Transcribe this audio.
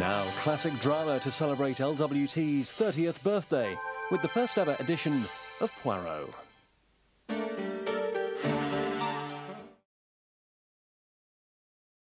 Now, classic drama to celebrate LWT's 30th birthday with the first ever edition of Poirot.